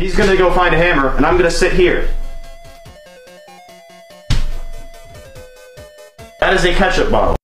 He's gonna go find a hammer, and I'm gonna sit here. That is a ketchup bottle.